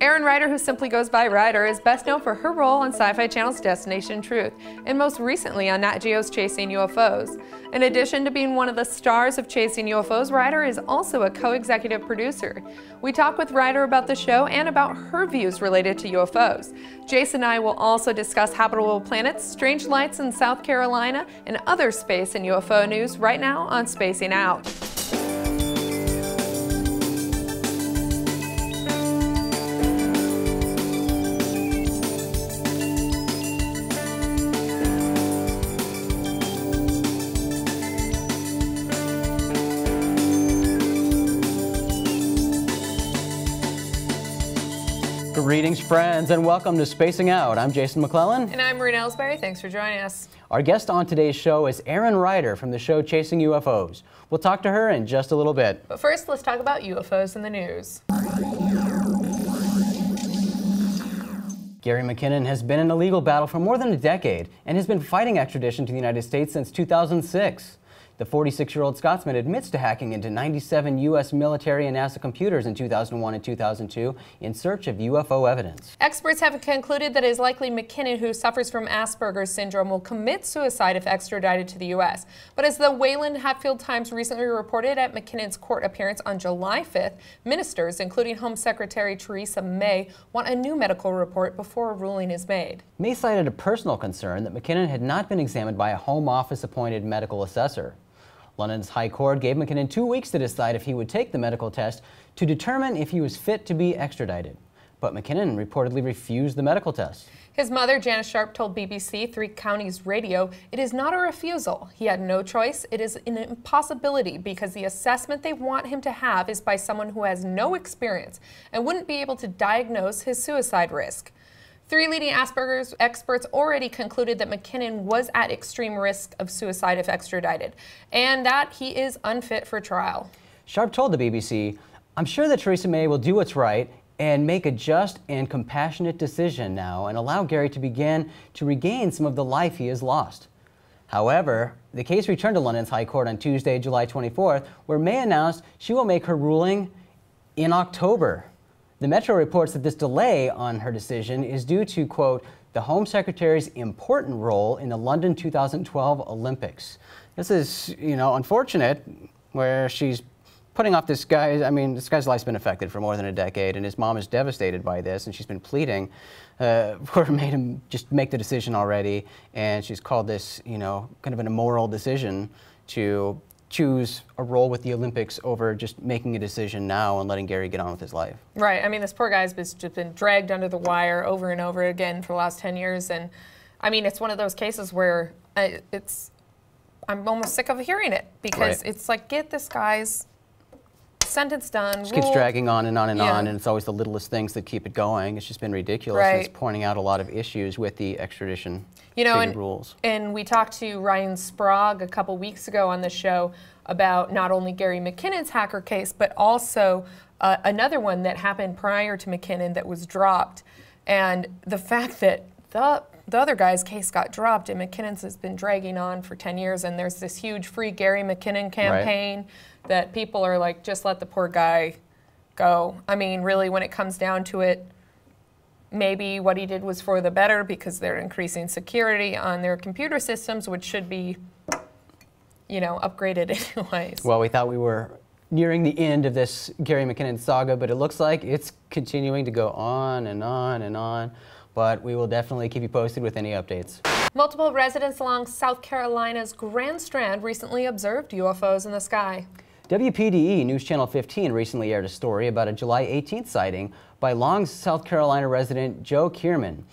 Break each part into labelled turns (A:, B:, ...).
A: Erin Ryder, who simply goes by Ryder, is best known for her role on SyFy Channel's Destination Truth, and most recently on Nat Geo's Chasing UFOs. In addition to being one of the stars of Chasing UFOs, Ryder is also a co executive producer. We talk with Ryder about the show and about her views related to UFOs. Jason and I will also discuss habitable planets, strange lights in South Carolina, and other space and UFO news right now on Spacing Out.
B: Greetings, friends, and welcome to Spacing Out. I'm Jason McClellan.
A: And I'm Maureen Elsberry. Thanks for joining us.
B: Our guest on today's show is Erin Ryder from the show Chasing UFOs. We'll talk to her in just a little bit.
A: But first, let's talk about UFOs in the news.
B: Gary McKinnon has been in a legal battle for more than a decade and has been fighting extradition to the United States since 2006. The 46-year-old Scotsman admits to hacking into 97 U.S. military and NASA computers in 2001 and 2002 in search of UFO evidence.
A: Experts have concluded that it is likely McKinnon, who suffers from Asperger's syndrome, will commit suicide if extradited to the U.S. But as the Welwyn Hatfield Times recently reported at McKinnon's court appearance on July 5th, ministers, including Home Secretary Theresa May, want a new medical report before a ruling is made.
B: May cited a personal concern that McKinnon had not been examined by a Home Office appointed medical assessor. London's High Court gave McKinnon two weeks to decide if he would take the medical test to determine if he was fit to be extradited. But McKinnon reportedly refused the medical test.
A: His mother, Janice Sharp, told BBC Three Counties Radio, It is not a refusal. He had no choice. It is an impossibility because the assessment they want him to have is by someone who has no experience and wouldn't be able to diagnose his suicide risk. Three leading Asperger's experts already concluded that McKinnon was at extreme risk of suicide if extradited, and that he is unfit for trial.
B: Sharp told the BBC, I'm sure that Theresa May will do what's right and make a just and compassionate decision now and allow Gary to begin to regain some of the life he has lost. However, the case returned to London's High Court on Tuesday, July 24th, where May announced she will make her ruling in October. The Metro reports that this delay on her decision is due to, quote, the Home Secretary's important role in the London 2012 Olympics. This is, you know, unfortunate where she's putting off this guy. I mean, this guy's life's been affected for more than a decade, and his mom is devastated by this, and she's been pleading uh, for made him just make the decision already, and she's called this, you know, kind of an immoral decision to choose a role with the Olympics over just making a decision now and letting Gary get on with his life.
A: Right. I mean, this poor guy's just been dragged under the wire over and over again for the last 10 years. And I mean, it's one of those cases where I, it's, I'm almost sick of hearing it because right. it's like, get this guy's sentence done.
B: It keeps dragging on and on and yeah. on, and it's always the littlest things that keep it going. It's just been ridiculous. Right. And it's pointing out a lot of issues with the extradition
A: you know, and,
B: rules.
A: And we talked to Ryan Sprague a couple weeks ago on the show about not only Gary McKinnon's hacker case, but also uh, another one that happened prior to McKinnon that was dropped. And the fact that the the other guy's case got dropped and McKinnon's has been dragging on for 10 years and there's this huge free Gary McKinnon campaign right. That people are like just let the poor guy go. I mean, really when it comes down to it, maybe what he did was for the better because they're increasing security on their computer systems, which should be, you know, upgraded anyways.
B: Well, we thought we were nearing the end of this Gary McKinnon saga, but it looks like it's continuing to go on and on and on. But we will definitely keep you posted with any updates.
A: Multiple residents along South Carolina's Grand Strand recently observed UFOs in the sky.
B: WPDE News Channel 15 recently aired a story about a July 18th sighting by Long, South Carolina resident Joe Kierman.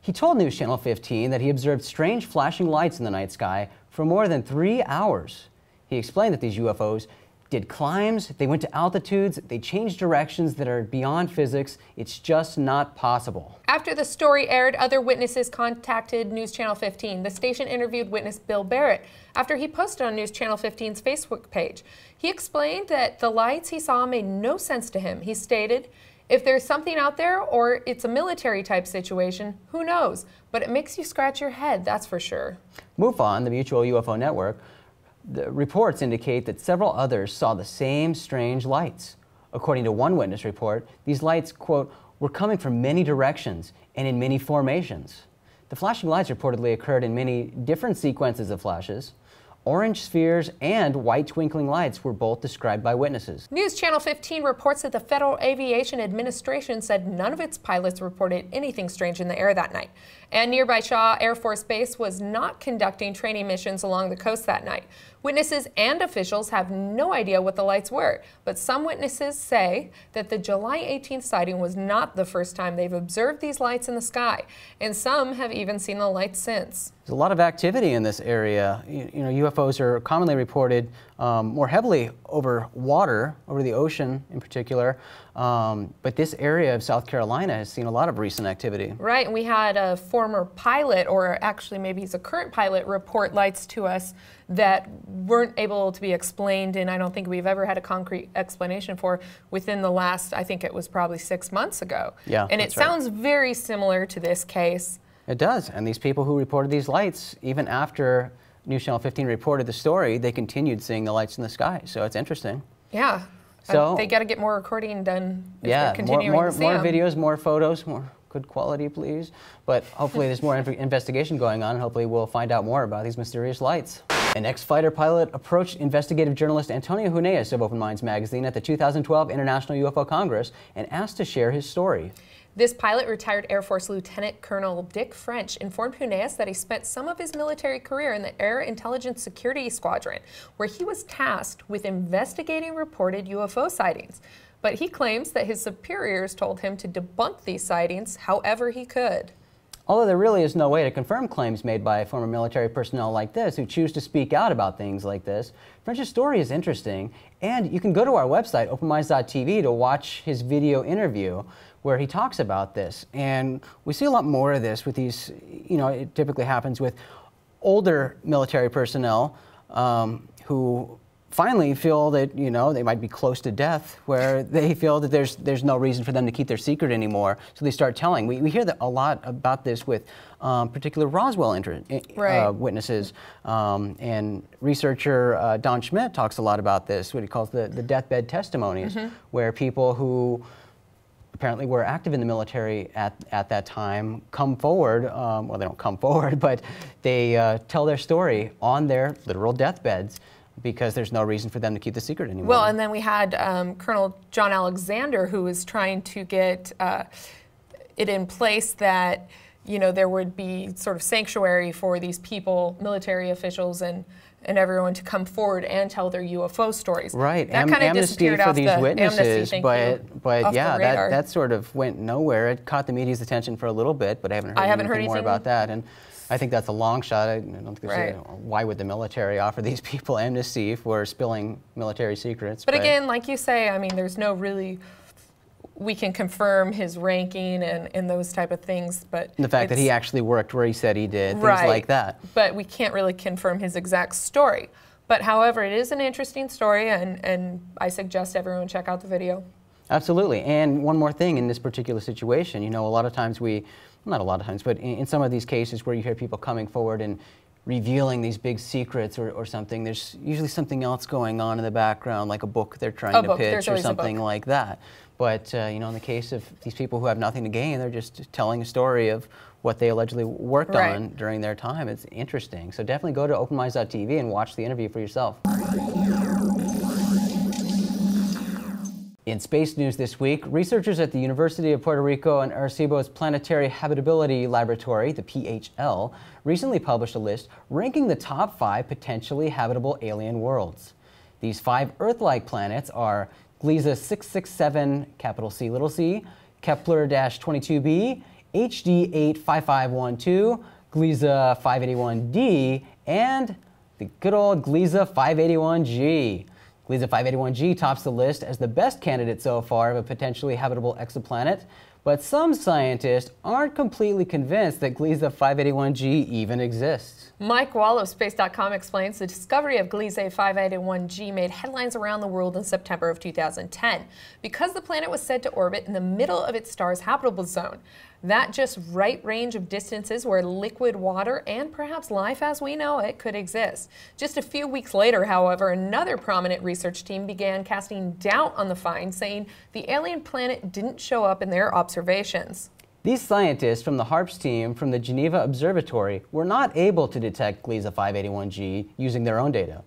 B: He told News Channel 15 that he observed strange flashing lights in the night sky for more than three hours. He explained that these UFOs did climbs, they went to altitudes, they changed directions that are beyond physics. It's just not possible.
A: After the story aired, other witnesses contacted News Channel 15. The station interviewed witness Bill Barrett after he posted on News Channel 15's Facebook page. He explained that the lights he saw made no sense to him. He stated, if there's something out there or it's a military type situation, who knows? But it makes you scratch your head, that's for sure.
B: MUFON, the Mutual UFO Network, the reports indicate that several others saw the same strange lights. According to one witness report, these lights, quote, were coming from many directions and in many formations. The flashing lights reportedly occurred in many different sequences of flashes. Orange spheres and white twinkling lights were both described by witnesses.
A: News Channel 15 reports that the Federal Aviation Administration said none of its pilots reported anything strange in the air that night. And nearby Shaw Air Force Base was not conducting training missions along the coast that night. Witnesses and officials have no idea what the lights were, but some witnesses say that the July 18th sighting was not the first time they've observed these lights in the sky, and some have even seen the lights since.
B: There's a lot of activity in this area. You, you know, UFOs are commonly reported um, more heavily over water, over the ocean in particular. Um, but this area of South Carolina has seen a lot of recent activity.
A: Right, and we had a former pilot, or actually maybe he's a current pilot, report lights to us that weren't able to be explained, and I don't think we've ever had a concrete explanation for within the last, I think it was probably six months ago.
B: Yeah,
A: and it sounds right. very similar to this case.
B: It does, and these people who reported these lights, even after News Channel 15 reported the story, they continued seeing the lights in the sky. So it's interesting.
A: Yeah. Uh, so they got to get more recording done.
B: yeah, more more, more videos, more photos, more good quality, please. But hopefully, there's more investigation going on. And hopefully, we'll find out more about these mysterious lights. An ex-fighter pilot approached investigative journalist Antonio Huneeus of Open Minds magazine at the 2012 International UFO Congress and asked to share his story.
A: This pilot, retired Air Force Lieutenant Colonel Dick French, informed Huneeus that he spent some of his military career in the Air Intelligence Security Squadron, where he was tasked with investigating reported UFO sightings. But he claims that his superiors told him to debunk these sightings however he could.
B: Although there really is no way to confirm claims made by former military personnel like this who choose to speak out about things like this, French's story is interesting, and you can go to our website, openminds.tv, to watch his video interview where he talks about this. And we see a lot more of this with these, you know, it typically happens with older military personnel um, who finally feel that you know they might be close to death, where they feel that there's there's no reason for them to keep their secret anymore, so they start telling. We, we hear that a lot about this with um, particular Roswell inter- uh, witnesses, um, and researcher uh, Don Schmitt talks a lot about this, what he calls the the deathbed testimonies, mm-hmm. where people who apparently were active in the military at, at that time come forward, um, well, they don't come forward, but they uh, tell their story on their literal deathbeds because there's no reason for them to keep the secret anymore.
A: Well, and then we had um, Colonel John Alexander who was trying to get uh, it in place that you know there would be sort of sanctuary for these people, military officials, and and everyone to come forward and tell their UFO stories.
B: Right, that Am- kind of amnesty for these the, witnesses, amnesty, but you, but yeah, that, that sort of went nowhere. It caught the media's attention for a little bit, but I haven't heard, I haven't anything, heard anything more about that. And I think that's a long shot. I don't think right. why would the military offer these people amnesty for spilling military secrets?
A: But, but again, like you say, I mean, there's no really we can confirm his ranking and, and those type of things, but
B: the fact that he actually worked where he said he did, things
A: right,
B: like that.
A: But we can't really confirm his exact story. But however, it is an interesting story, and, and I suggest everyone check out the video.
B: Absolutely. And one more thing in this particular situation, you know, a lot of times we not a lot of times, but in, in, some of these cases where you hear people coming forward and revealing these big secrets or, or something, there's usually something else going on in the background, like a book they're trying
A: a
B: to
A: book.
B: pitch
A: there's
B: or something like that. But uh, you know, in the case of these people who have nothing to gain, they're just telling a story of what they allegedly worked right. on during their time. It's interesting. So definitely go to openminds.tv and watch the interview for yourself. In space news this week, researchers at the University of Puerto Rico and Arecibo's Planetary Habitability Laboratory, the PHL, recently published a list ranking the top five potentially habitable alien worlds. These five Earth-like planets are Gliese 667, capital C, little c, Kepler-22b, HD 85512, Gliese 581d, and the good old Gliese 581g. Gliese 581g tops the list as the best candidate so far of a potentially habitable exoplanet, but some scientists aren't completely convinced that Gliese 581g even exists.
A: Mike Wall of Space.com explains the discovery of Gliese 581g made headlines around the world in September of 2010 because the planet was said to orbit in the middle of its star's habitable zone. that just right range of distances where liquid water and perhaps life as we know it could exist. Just a few weeks later, however, another prominent research team began casting doubt on the find, saying the alien planet didn't show up in their observations.
B: These scientists from the HARPS team from the Geneva Observatory were not able to detect Gliese 581g using their own data.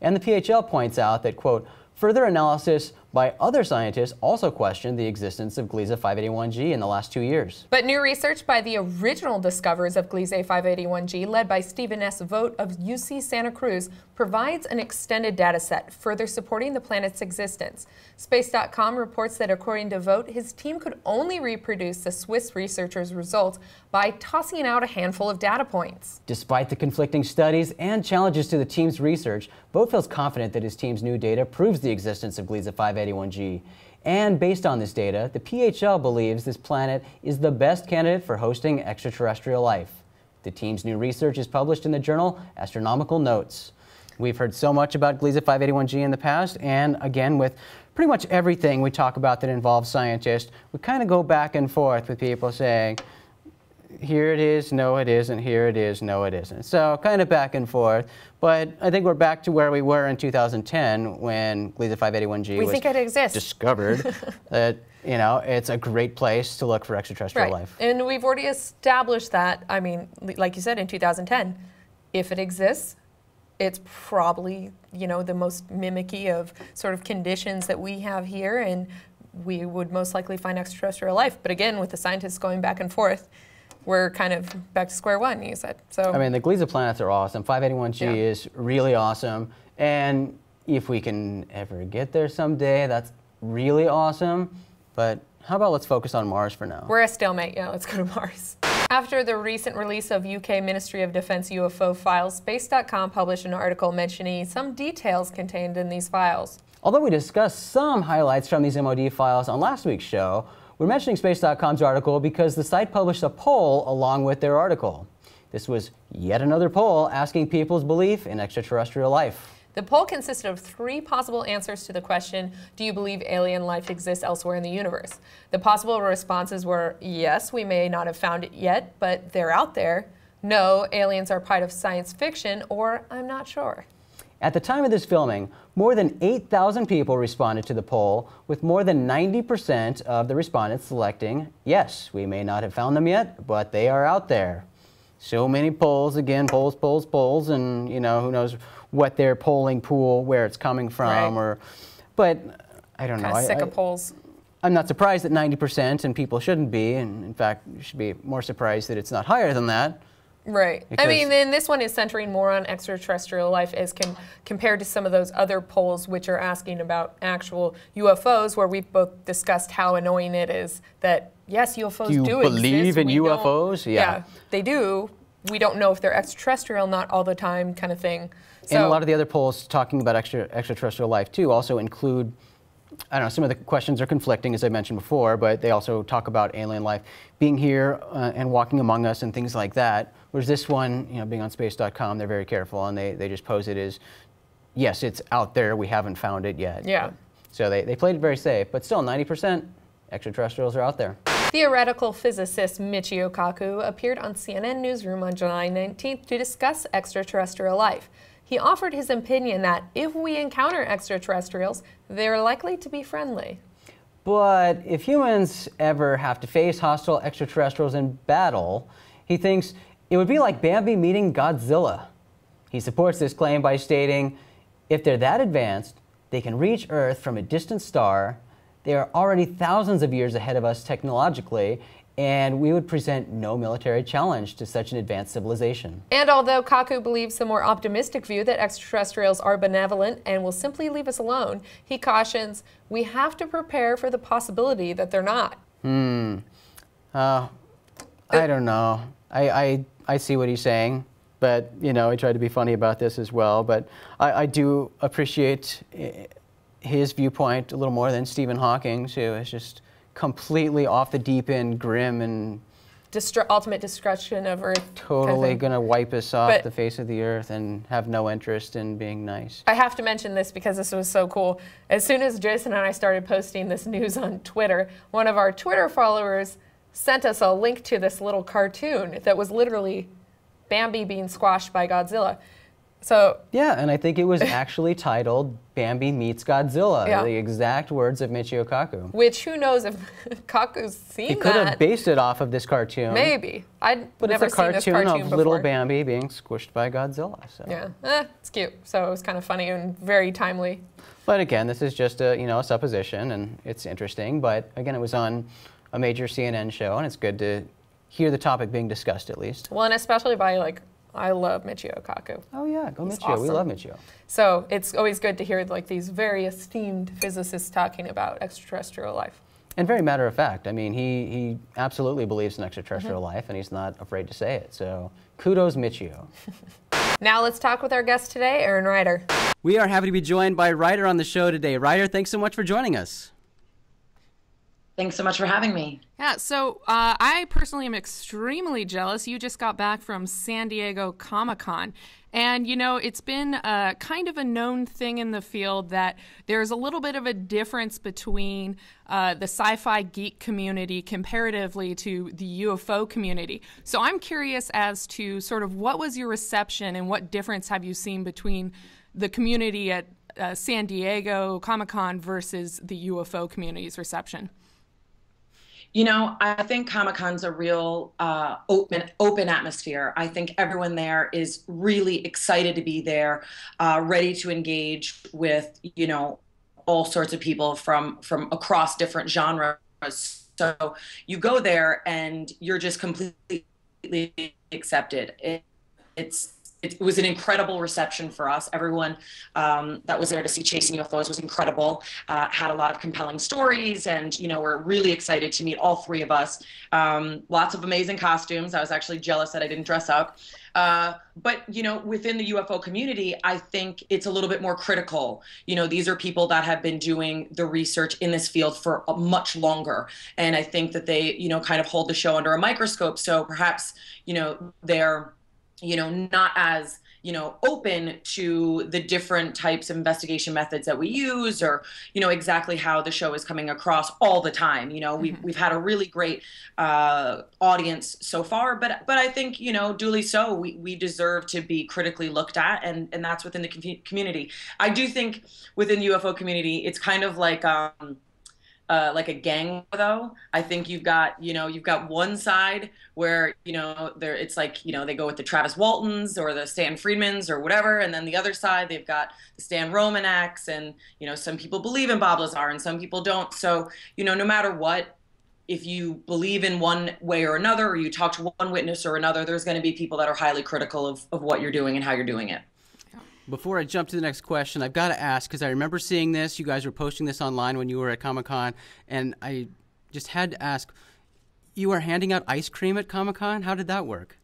B: And the PHL points out that, quote, further analysis by other scientists also questioned the existence of Gliese 581g in the last two years.
A: But new research by the original discoverers of Gliese 581g, led by Stephen S. Vogt of UC Santa Cruz, provides an extended data set, further supporting the planet's existence. Space.com reports that according to Vogt, his team could only reproduce the Swiss researchers' results by tossing out a handful of data points.
B: Despite the conflicting studies and challenges to the team's research, Vogt feels confident that his team's new data proves the existence of Gliese 581g. And based on this data, the PHL believes this planet is the best candidate for hosting extraterrestrial life. The team's new research is published in the journal Astronomical Notes. We've heard so much about Gliese 581g in the past, and again, with pretty much everything we talk about that involves scientists, we kind of go back and forth with people saying, here it is, no it isn't, here it is, no it isn't. So kind of back and forth. But I think we're back to where we were in 2010 when Gliese 581g
A: we
B: was
A: think it exists.
B: discovered. that, you know, it's a great place to look for extraterrestrial
A: right.
B: life.
A: And we've already established that, I mean, like you said, in 2010, if it exists, it's probably, you know, the most mimicky of sort of conditions that we have here, and we would most likely find extraterrestrial life. But again, with the scientists going back and forth, we're kind of back to square one, you said. So
B: I mean, the Gliese planets are awesome. 581G
A: Yeah.
B: is really awesome. And if we can ever get there someday, that's really awesome. But how about let's focus on Mars for now?
A: We're a stalemate. Yeah, let's go to Mars. After the recent release of UK Ministry of Defense UFO files, Space.com published an article mentioning some details contained in these files.
B: Although we discussed some highlights from these MOD files on last week's show, we're mentioning Space.com's article because the site published a poll along with their article. This was yet another poll asking people's belief in extraterrestrial life.
A: The poll consisted of three possible answers to the question Do you believe alien life exists elsewhere in the universe? The possible responses were Yes, we may not have found it yet, but they're out there. No, aliens are part of science fiction, or I'm not sure.
B: At the time of this filming, more than 8,000 people responded to the poll, with more than 90% of the respondents selecting, yes, we may not have found them yet, but they are out there. So many polls, again, polls, polls, polls, and you know, who knows what their polling pool, where it's coming from,
A: Right.
B: or, but I don't know.
A: Kind of
B: I-
A: sick
B: I-
A: of polls.
B: I'm not surprised that 90%, and people shouldn't be, and in fact, you should be more surprised that it's not higher than that.
A: Right. I mean, then this one is centering more on extraterrestrial life as com- compared to some of those other polls which are asking about actual UFOs, where we've both discussed how annoying it is that yes, UFOs
B: Do you
A: do
B: believe
A: exist.
B: in UFOs? Yeah.
A: they do. We don't know if they're extraterrestrial, not all the time, kind of thing. So,
B: and a lot of the other polls talking about extra, extraterrestrial life too also include I don't know, some of the questions are conflicting, as I mentioned before, but they also talk about alien life being here uh, and walking among us and things like that. Whereas this one, you know, being on space.com, they're very careful and they, they just pose it as, yes, it's out there, we haven't found it yet.
A: Yeah.
B: So they, they played it very safe, but still 90% extraterrestrials are out there.
A: Theoretical physicist Michio Kaku appeared on CNN Newsroom on July 19th to discuss extraterrestrial life. He offered his opinion that if we encounter extraterrestrials, they're likely to be friendly.
B: But if humans ever have to face hostile extraterrestrials in battle, he thinks it would be like Bambi meeting Godzilla. He supports this claim by stating if they're that advanced, they can reach Earth from a distant star, they are already thousands of years ahead of us technologically, and we would present no military challenge to such an advanced civilization.
A: And although Kaku believes the more optimistic view that extraterrestrials are benevolent and will simply leave us alone, he cautions we have to prepare for the possibility that they're not. Hmm.
B: Uh, I don't know. I, I, I see what he's saying, but you know, I tried to be funny about this as well. But I, I do appreciate eh, his viewpoint a little more than Stephen Hawking's, who is just completely off the deep end, grim, and
A: Destru- ultimate destruction of Earth. kind of
B: totally going to wipe us off
A: But-
B: the face of the earth and have no interest in being nice.
A: I have to mention this because this was so cool. As soon as Jason and I started posting this news on Twitter, one of our Twitter followers sent us a link to this little cartoon that was literally Bambi being squashed by Godzilla. So
B: yeah, and I think it was actually titled "Bambi Meets Godzilla,"
A: Yeah.
B: the exact words of Michio Kaku.
A: which who knows if Kaku's seen
B: He could
A: that?
B: have based it off of this cartoon.
A: Maybe I'd
B: But
A: never
B: it's a cartoon,
A: seen this cartoon
B: of
A: before.
B: little Bambi being squished by Godzilla. So.
A: Yeah, eh, it's cute. So it was kind of funny and very timely.
B: But again, this is just a you know a supposition, and it's interesting. But again, it was on a major CNN show, and it's good to hear the topic being discussed at least.
A: Well, and especially by like, I love Michio Kaku.
B: Oh yeah, go
A: He's
B: Michio. We love Michio.
A: So it's always good to hear like these very esteemed physicists talking about extraterrestrial life.
B: And very matter of fact, I mean, he, he absolutely believes in extraterrestrial
A: Mm-hmm.
B: life, and he's not afraid to say it. So kudos, Michio.
A: Now let's talk with our guest today, Erin Ryder.
B: We are happy to be joined by Ryder on the show today. Ryder, thanks so much for joining us.
C: Thanks so much for having me.
D: Yeah, so uh, I personally am extremely jealous. You just got back from San Diego Comic Con. And, you know, it's been kind of a known thing in the field that there's a little bit of a difference between uh, the sci fi geek community comparatively to the UFO community. So I'm curious as to sort of what was your reception and what difference have you seen between the community at uh, San Diego Comic Con versus the UFO community's reception?
C: You know, I think Comic Con's a real uh, open open atmosphere. I think everyone there is really excited to be there, uh, ready to engage with you know all sorts of people from from across different genres. So you go there and you're just completely accepted. It, it's it was an incredible reception for us. Everyone um, that was there to see Chasing UFOs was incredible. Uh, had a lot of compelling stories, and you know we're really excited to meet all three of us. Um, lots of amazing costumes. I was actually jealous that I didn't dress up. Uh, but you know, within the UFO community, I think it's a little bit more critical. You know, these are people that have been doing the research in this field for much longer, and I think that they, you know, kind of hold the show under a microscope. So perhaps, you know, they're you know not as you know open to the different types of investigation methods that we use or you know exactly how the show is coming across all the time. You know we've, we've had a really great uh, audience so far but but i think you know duly so we, we deserve to be critically looked at and and that's within the com- community. I do think within the ufo community it's kind of like um uh, like a gang though. I think you've got you know you've got one side where you know there it's like you know they go with the travis waltons or the stan friedmans or whatever and then the other side they've got the stan romaneks and you know some people believe in bob lazar and some people don't. So you know no matter what if you believe in one way or another or you talk to one witness or another there's going to be people that are highly critical of, of what you're doing and how you're doing it
E: Before I jump to the next question, I've got to ask because I remember seeing this. You guys were posting this online when you were at Comic Con, and I just had to ask: You were handing out ice cream at Comic Con? How did that work?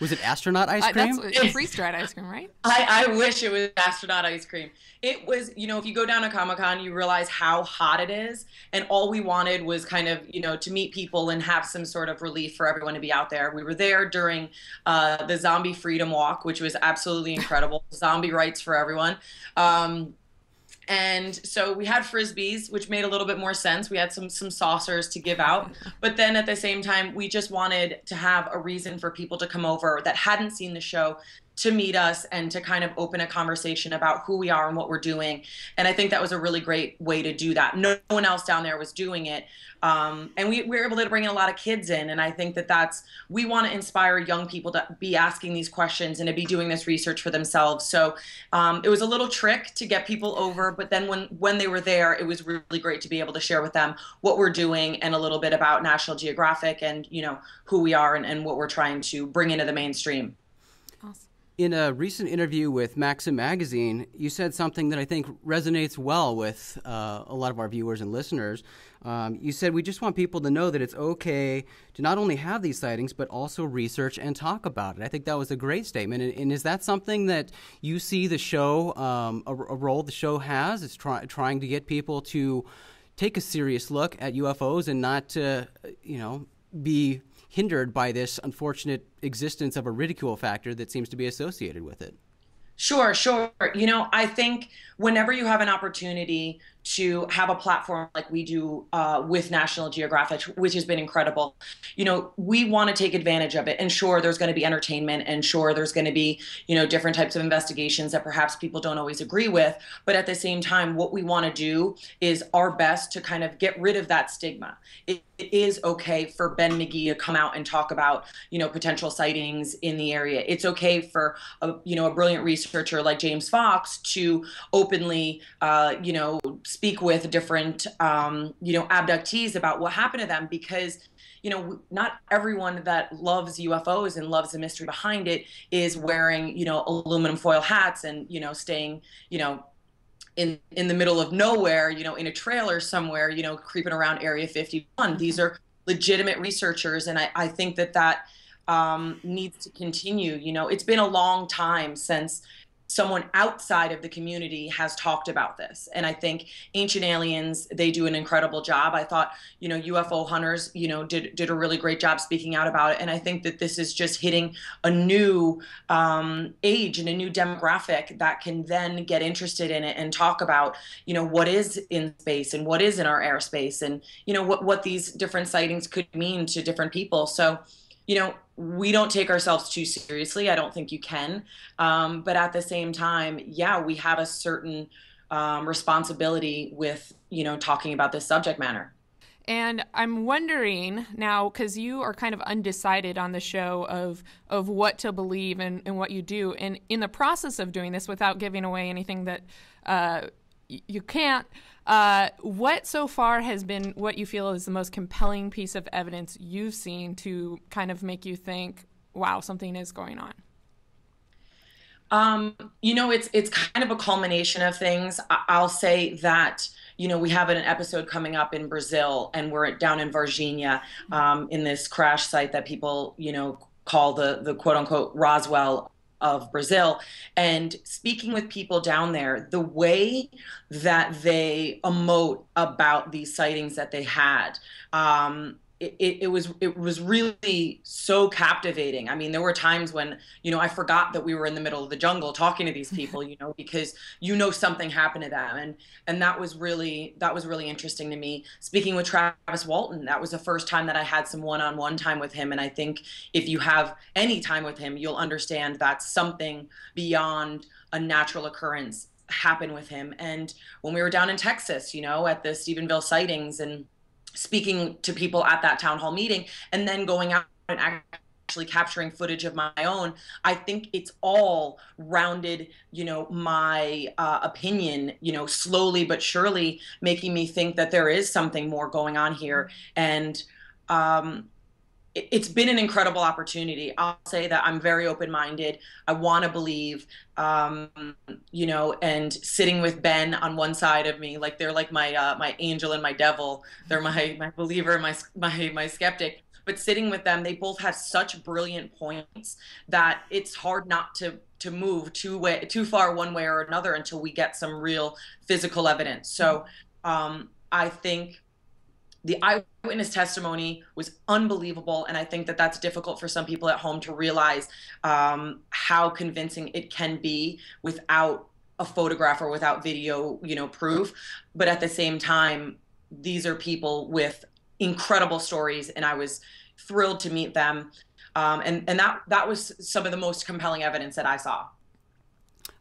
E: Was it astronaut ice
D: Uh,
E: cream?
D: that's freeze dried ice cream, right?
C: I, I wish it was astronaut ice cream. It was, you know, if you go down to Comic Con, you realize how hot it is. And all we wanted was kind of, you know, to meet people and have some sort of relief for everyone to be out there. We were there during uh, the Zombie Freedom Walk, which was absolutely incredible. Zombie rights for everyone. Um, and so we had frisbees which made a little bit more sense. We had some some saucers to give out. But then at the same time we just wanted to have a reason for people to come over that hadn't seen the show to meet us and to kind of open a conversation about who we are and what we're doing. And i think that was a really great way to do that. No one else down there was doing it. Um, and we, we were able to bring in a lot of kids in. And i think that that's we want to inspire young people to be asking these questions and to be doing this research for themselves. So um, it was a little trick to get people over but then when when they were there it was really great to be able to share with them what we're doing and a little bit about national geographic and you know who we are and, and what we're trying to bring into the mainstream
E: In a recent interview with Maxim Magazine, you said something that I think resonates well with uh, a lot of our viewers and listeners. Um, you said, We just want people to know that it's okay to not only have these sightings, but also research and talk about it. I think that was a great statement. And, and is that something that you see the show, um, a, a role the show has, is try, trying to get people to take a serious look at UFOs and not to, you know, be hindered by this unfortunate existence of a ridicule factor that seems to be associated with it.
C: Sure, sure. You know, I think whenever you have an opportunity to have a platform like we do uh, with National Geographic, which has been incredible. You know, we want to take advantage of it. And sure, there's going to be entertainment, and sure, there's going to be, you know, different types of investigations that perhaps people don't always agree with. But at the same time, what we want to do is our best to kind of get rid of that stigma. It, it is okay for Ben McGee to come out and talk about, you know, potential sightings in the area. It's okay for, a, you know, a brilliant researcher like James Fox to openly, uh, you know, speak with different um, you know abductees about what happened to them because you know not everyone that loves UFOs and loves the mystery behind it is wearing you know aluminum foil hats and you know staying you know in in the middle of nowhere you know in a trailer somewhere you know creeping around area 51 these mm-hmm. are legitimate researchers and i, I think that that um, needs to continue you know it's been a long time since someone outside of the community has talked about this. And i think ancient aliens they do an incredible job. I thought you know ufo hunters you know did did a really great job speaking out about it. And i think that this is just hitting a new um, age and a new demographic that can then get interested in it and talk about you know what is in space and what is in our airspace and you know what what these different sightings could mean to different people. So you know, we don't take ourselves too seriously. I don't think you can. Um, but at the same time, yeah, we have a certain um, responsibility with, you know, talking about this subject matter.
D: And I'm wondering now, because you are kind of undecided on the show of of what to believe and, and what you do, and in the process of doing this, without giving away anything that uh, you can't. Uh, what so far has been what you feel is the most compelling piece of evidence you've seen to kind of make you think, wow, something is going on?
C: Um, you know, it's it's kind of a culmination of things. I'll say that you know we have an episode coming up in Brazil, and we're down in Varginha um, in this crash site that people you know call the the quote unquote Roswell of Brazil. And speaking with people down there, the way that they emote about these sightings that they had, um, it, it, was it was really so captivating. I mean, there were times when you know I forgot that we were in the middle of the jungle talking to these people, you know, because you know something happened to them, and and that was really that was really interesting to me. Speaking with Travis Walton, that was the first time that I had some one-on-one time with him, and I think if you have any time with him, you'll understand that something beyond a natural occurrence happened with him. And when we were down in Texas, you know, at the Stephenville sightings and speaking to people at that town hall meeting and then going out and actually capturing footage of my own i think it's all rounded you know my uh, opinion you know slowly but surely making me think that there is something more going on here. And um, it's been an incredible opportunity. I'll say that I'm very open minded. I want to believe, um, you know, and sitting with Ben on one side of me, like they're like my uh, my angel and my devil. They're my my believer, my my my skeptic. But sitting with them, they both have such brilliant points that it's hard not to to move too way too far one way or another until we get some real physical evidence. So um, I think the eyewitness testimony was unbelievable and i think that that's difficult for some people at home to realize um, how convincing it can be without a photograph or without video you know proof. But at the same time these are people with incredible stories and i was thrilled to meet them. Um, and and that that was some of the most compelling evidence that i saw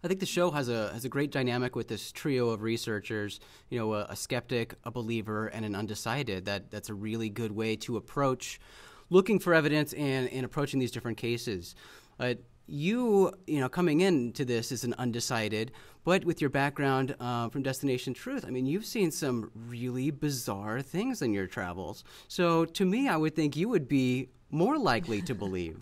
E: I think the show has a has a great dynamic with this trio of researchers. You know, a, a, skeptic, a believer, and an undecided. That that's a really good way to approach looking for evidence and, and approaching these different cases. Uh, you, you know, coming into this as an undecided, but with your background uh, from Destination Truth, I mean, you've seen some really bizarre things in your travels. So to me, I would think you would be more likely to believe.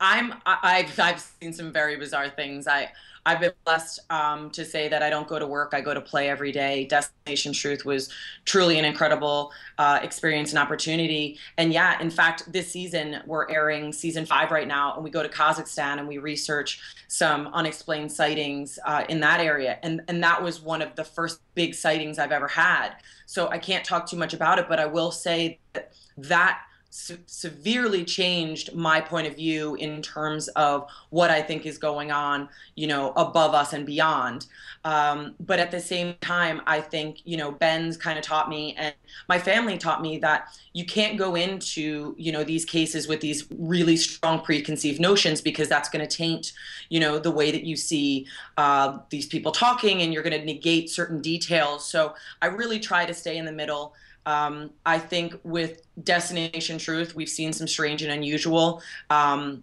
C: I'm I've I've seen some very bizarre things. I I've been blessed um, to say that I don't go to work. I go to play every day. Destination Truth was truly an incredible uh, experience and opportunity. And yeah, in fact, this season we're airing season five right now, and we go to Kazakhstan and we research some unexplained sightings uh, in that area. And and that was one of the first big sightings I've ever had. So I can't talk too much about it, but I will say that that se- severely changed my point of view in terms of what I think is going on, you know, above us and beyond. Um, but at the same time, I think, you know, Ben's kind of taught me and my family taught me that you can't go into, you know, these cases with these really strong preconceived notions because that's going to taint, you know, the way that you see uh, these people talking and you're going to negate certain details. So I really try to stay in the middle. Um, I think with Destination Truth, we've seen some strange and unusual. Um,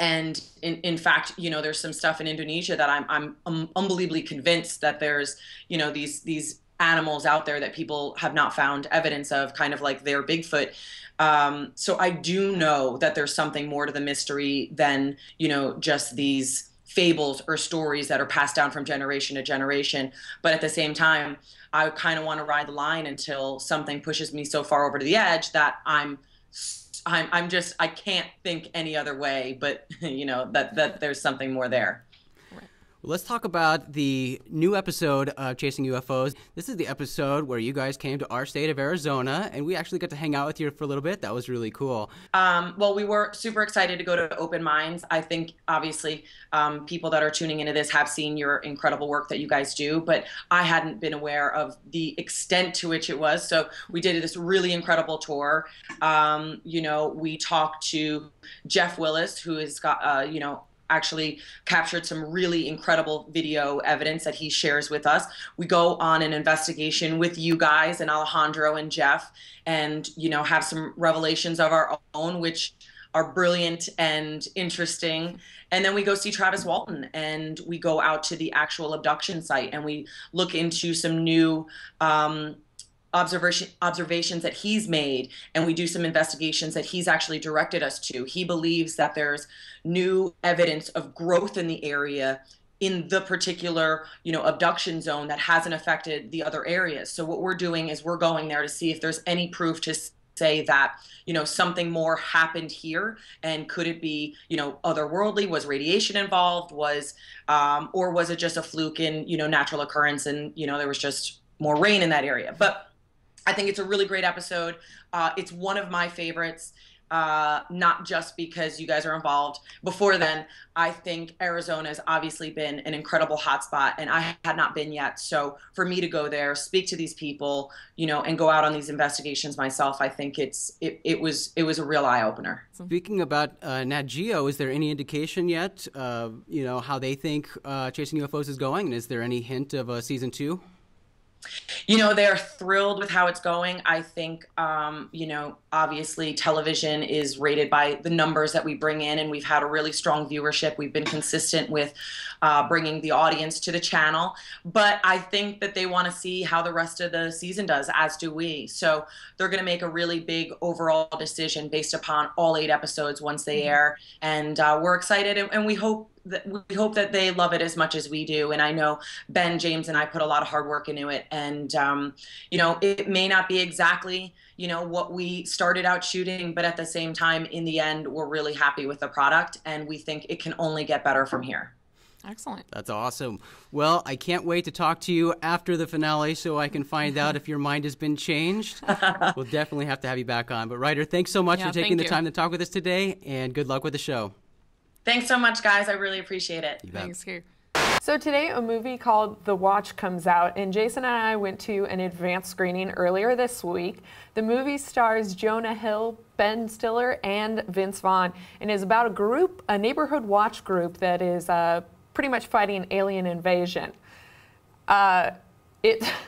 C: and in, in fact, you know, there's some stuff in Indonesia that I'm, I'm, I'm unbelievably convinced that there's, you know, these these animals out there that people have not found evidence of, kind of like their Bigfoot. Um, so I do know that there's something more to the mystery than, you know, just these fables or stories that are passed down from generation to generation. But at the same time, I kind of want to ride the line until something pushes me so far over to the edge that I'm I'm I'm just I can't think any other way but you know that that there's something more there.
E: Let's talk about the new episode of Chasing UFOs. This is the episode where you guys came to our state of Arizona, and we actually got to hang out with you for a little bit. That was really cool.
C: Um, well, we were super excited to go to Open Minds. I think, obviously, um, people that are tuning into this have seen your incredible work that you guys do, but I hadn't been aware of the extent to which it was. So we did this really incredible tour. Um, you know, we talked to Jeff Willis, who has got, uh, you know, actually captured some really incredible video evidence that he shares with us. We go on an investigation with you guys and Alejandro and Jeff and you know have some revelations of our own which are brilliant and interesting. And then we go see Travis Walton and we go out to the actual abduction site and we look into some new um, observation observations that he's made and we do some investigations that he's actually directed us to he believes that there's new evidence of growth in the area in the particular you know abduction zone that hasn't affected the other areas. So what we're doing is we're going there to see if there's any proof to say that you know something more happened here and could it be you know otherworldly? Was radiation involved? Was um, or was it just a fluke in you know natural occurrence and you know there was just more rain in that area? But I think it's a really great episode. Uh, it's one of my favorites, uh, not just because you guys are involved. Before then, I think Arizona has obviously been an incredible hotspot, and I had not been yet. So for me to go there, speak to these people, you know, and go out on these investigations myself, I think it's it, it was it was a real eye opener.
E: Speaking about uh, Nat Geo, is there any indication yet, uh, you know, how they think uh, Chasing UFOs is going, and is there any hint of a season two?
C: You know they're thrilled with how it's going. I think um, you know obviously television is rated by the numbers that we bring in and we've had a really strong viewership. We've been consistent with uh, bringing the audience to the channel. But i think that they want to see how the rest of the season does as do we. So they're going to make a really big overall decision based upon all eight episodes once they mm-hmm. air. And uh, we're excited and, and we hope we hope that they love it as much as we do. And I know Ben, James, and I put a lot of hard work into it. And um, you know, it may not be exactly you know what we started out shooting, but at the same time, in the end, we're really happy with the product, and we think it can only get better from here.
D: Excellent.
E: That's awesome. Well, I can't wait to talk to you after the finale so I can find out if your mind has been changed. we'll definitely have to have you back on. But, Ryder, thanks so much yeah, for taking the you. time to talk with us today, and good luck with the show.
C: Thanks so much, guys. I really appreciate it.
D: Thanks, here.
A: So today a movie called The Watch comes out and Jason and I went to an advanced screening earlier this week. The movie stars Jonah Hill, Ben Stiller, and Vince Vaughn and is about a group, a neighborhood watch group that is uh, pretty much fighting an alien invasion. Uh, it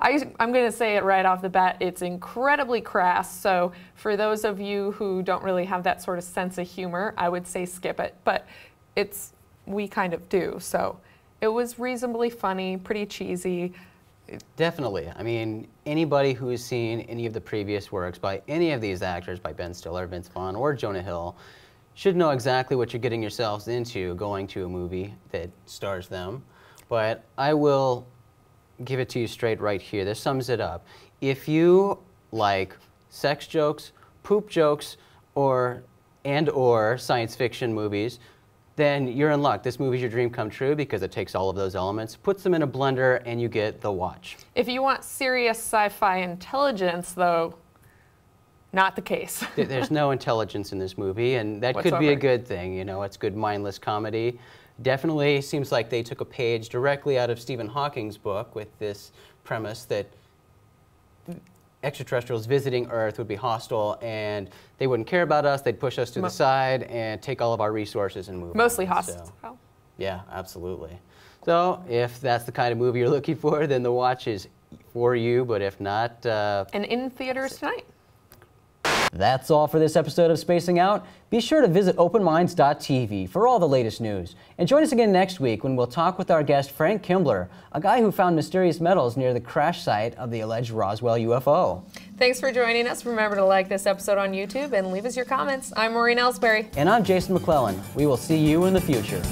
A: I, am going to say it right off the bat. It's incredibly crass. So for those of you who don't really have that sort of sense of humor, I would say skip it. But it's we kind of do. So it was reasonably funny, pretty cheesy.
B: Definitely. I mean, anybody who has seen any of the previous works by any of these actors, by Ben Stiller, Vince Vaughn, or Jonah Hill, should know exactly what you're getting yourselves into going to a movie that stars them. But I will give it to you straight right here. This sums it up. If you like sex jokes, poop jokes, or and or science fiction movies, then you're in luck. This movie's your dream come true because it takes all of those elements, puts them in a blender, and you get the watch.
A: If you want serious sci-fi intelligence, though, not the case.
B: There's no intelligence in this movie, and that could be a good thing. You know, it's good mindless comedy. Definitely seems like they took a page directly out of Stephen Hawking's book with this premise that extraterrestrials visiting Earth would be hostile and they wouldn't care about us. They'd push us to
A: Mo-
B: the side and take all of our resources and move.
A: Mostly
B: on.
A: hostile.
B: So, yeah, absolutely. So if that's the kind of movie you're looking for, then the watch is for you. But if not, uh,
A: And in theaters tonight.
B: That's all for this episode of Spacing Out. Be sure to visit openminds.tv for all the latest news. And join us again next week when we'll talk with our guest Frank Kimbler, a guy who found mysterious metals near the crash site of the alleged Roswell UFO.
A: Thanks for joining us. Remember to like this episode on YouTube and leave us your comments. I'm Maureen Elsberry.
B: And I'm Jason McClellan. We will see you in the future.